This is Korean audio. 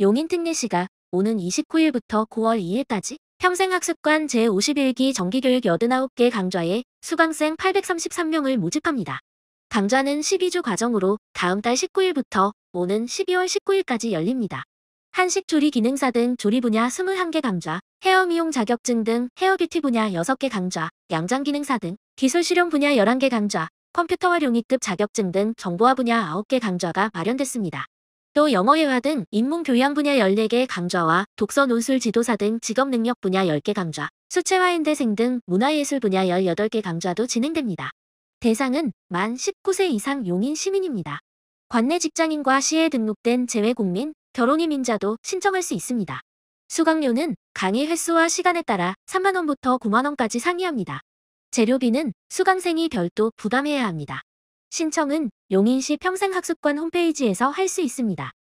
용인 특례시가 오는 29일부터 9월 2일까지 평생학습관 제51기 정기교육 89개 강좌에 수강생 833명을 모집합니다. 강좌는 12주 과정으로 다음 달 19일부터 오는 12월 19일까지 열립니다. 한식 조리 기능사 등 조리 분야 21개 강좌, 헤어 미용 자격증 등 헤어 뷰티 분야 6개 강좌, 양장 기능사 등 기술 실용 분야 11개 강좌, 컴퓨터 활용이급 자격증 등 정보화 분야 9개 강좌가 마련됐습니다. 또 영어 회화 등 인문 교양 분야 14개 강좌와 독서 논술 지도사 등 직업 능력 분야 10개 강좌, 수채화 인대생 등 문화예술 분야 18개 강좌도 진행됩니다. 대상은 만 19세 이상 용인 시민입니다. 관내 직장인과 시에 등록된 재외국민, 결혼이 민자도 신청할 수 있습니다. 수강료는 강의 횟수와 시간에 따라 3만원부터 9만원까지 상이합니다. 재료비는 수강생이 별도 부담해야 합니다. 신청은 용인시 평생학습관 홈페이지에서 할 수 있습니다.